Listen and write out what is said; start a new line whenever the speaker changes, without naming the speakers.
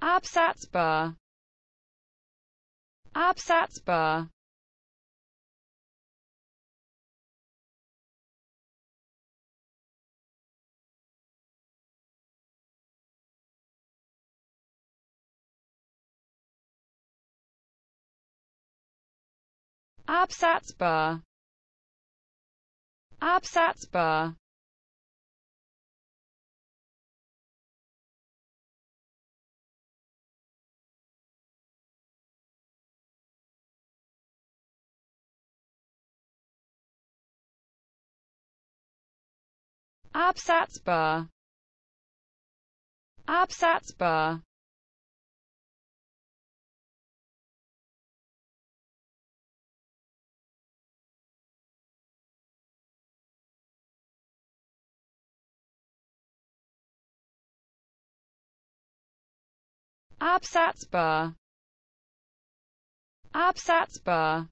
Absatzbar. Absatzbar. Absatzbar. Absatzbar Absatzbar. bar Absatzbar. Absatzbar.